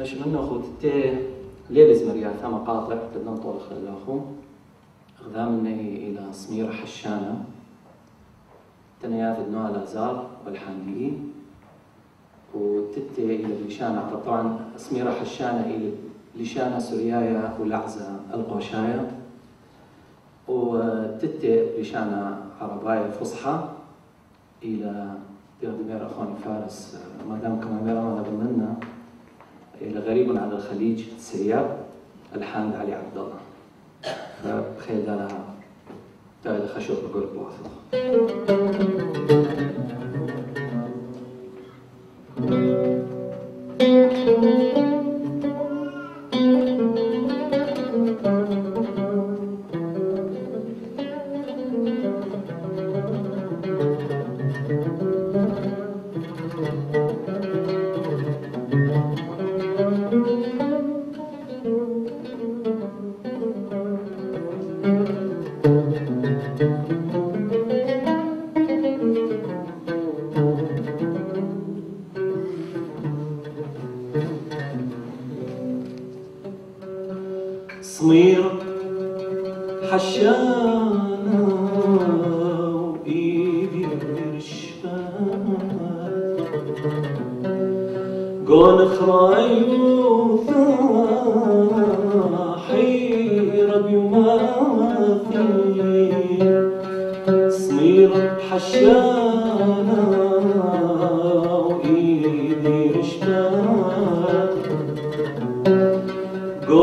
مش منه خوتتي ليلز مريا ثما قاطع بدنا نطول خلاخو. غذامني إلى سميرة حشانة. تنيات النوع الأزار والحامدي وتتي إلى بلشانة طبعا سميرة حشانة إلى لشانة سوريايا ولعزة القوشايا. وتتي بلشانة عرباية فصحى إلى دير أخواني فارس. مدام كمان ميرا ماذا غريب على الخليج سياب الحامد علي عبد الله. فبخير لها تايل خشوق بقول بواثق تصمير حشانا وإيدي رشفان قون خراي وثاحي ربي وماثي تصمير حشانة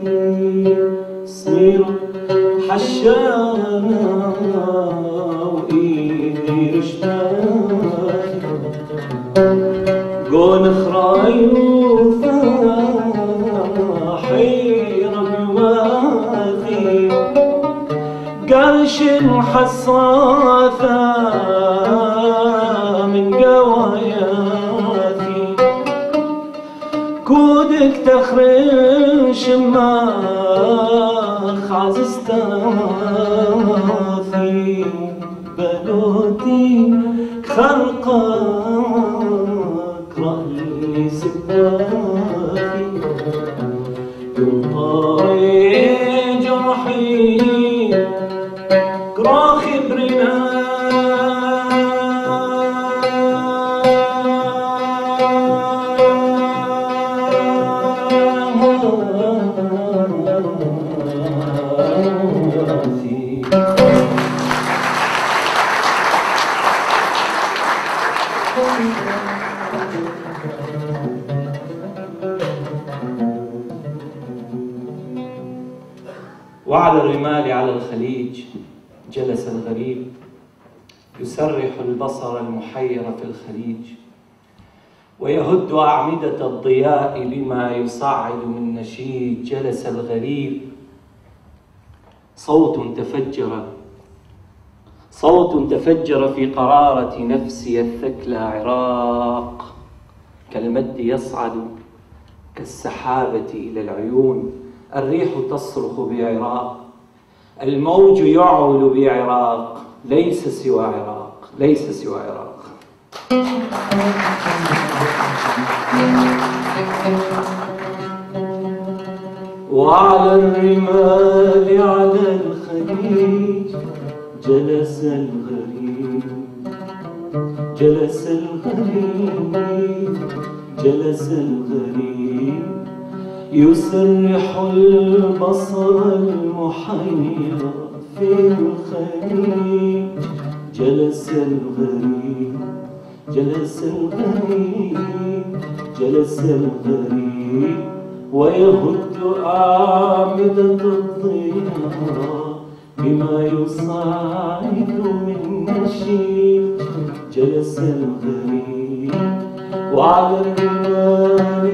فيه سنين وإيدي رشتانا قون خرايو قرش حصافه لك تخرج معك عزيز تافي بلوتي خرقك رأي سبافي وعلى الرمال على الخليج جلس الغريب يسرح البصر المحير في الخليج. ويهد أعمدة الضياء بما يصعد من نشيد جلس الغريب. صوت تفجر. صوت تفجر في قرارة نفسي الثكلى عراق. كالمد يصعد كالسحابة إلى العيون. الريح تصرخ بعراق. الموج يعول بعراق. ليس سوى عراق. ليس سوى عراق. وعلى الرمال على الخليج جلس الغريب جلس الغريب جلس الغريب. يسرح البصر المحير في الخليج جلس الغريب. جلس الغريب جلس الغريب ويهد أعمدة الضياء بما يصعد من نشيد جلس الغريب وعلى الرمال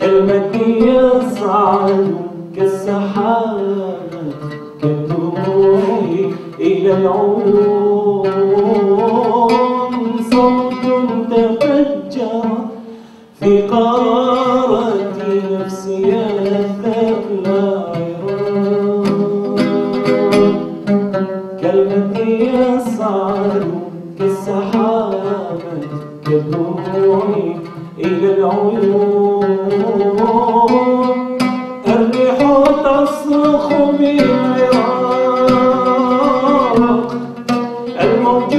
كلمتي يصعد كالسحاب كالدموع إلى العيون صوت تفجر في قارة نفسي الثقلى كلمك يصعد كالسحاب يدوني إلى العيون. الريح تصرخ بالعراق الموج